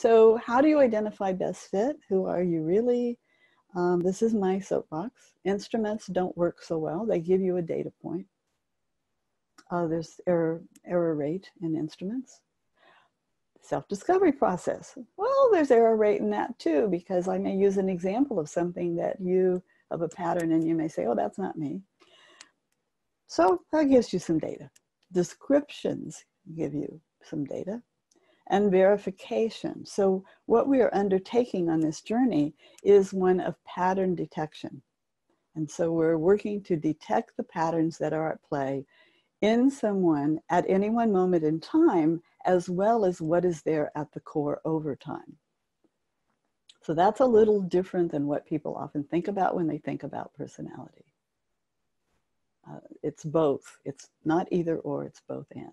So how do you identify best fit? Who are you really? Um, this is my soapbox. Instruments don't work so well. They give you a data point. Uh, there's error, error rate in instruments. Self-discovery process. Well, there's error rate in that too, because I may use an example of something that you, of a pattern, and you may say, oh, that's not me. So that gives you some data. Descriptions give you some data and verification. So what we are undertaking on this journey is one of pattern detection. And so we're working to detect the patterns that are at play in someone at any one moment in time, as well as what is there at the core over time. So that's a little different than what people often think about when they think about personality. Uh, it's both. It's not either or, it's both and.